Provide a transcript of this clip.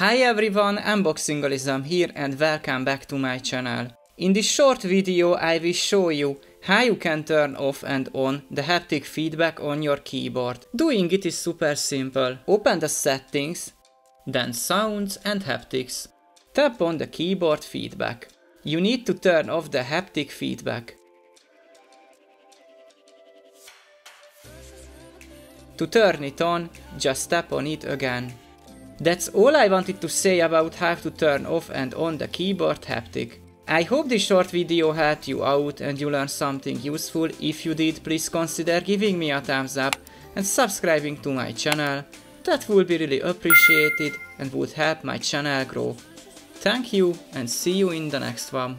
Hi everyone, Unboxingalism here and welcome back to my channel. In this short video I will show you how you can turn off and on the haptic feedback on your keyboard. Doing it is super simple. Open the settings, then sounds and haptics. Tap on the keyboard feedback. You need to turn off the haptic feedback. To turn it on, just tap on it again. That's all I wanted to say about how to turn off and on the keyboard haptic. I hope this short video helped you out and you learned something useful. If you did, please consider giving me a thumbs up and subscribing to my channel. That would be really appreciated and would help my channel grow. Thank you and see you in the next one.